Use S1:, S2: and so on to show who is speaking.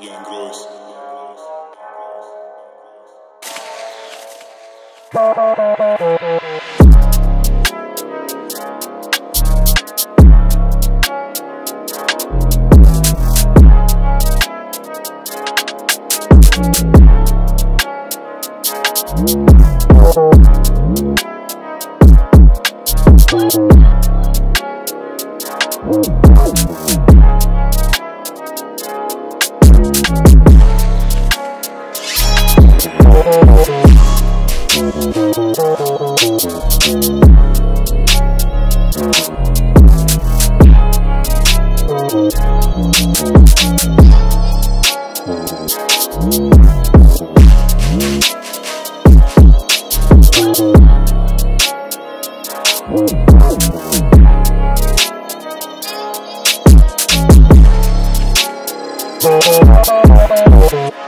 S1: Young Gross. Thank oh, will be right back.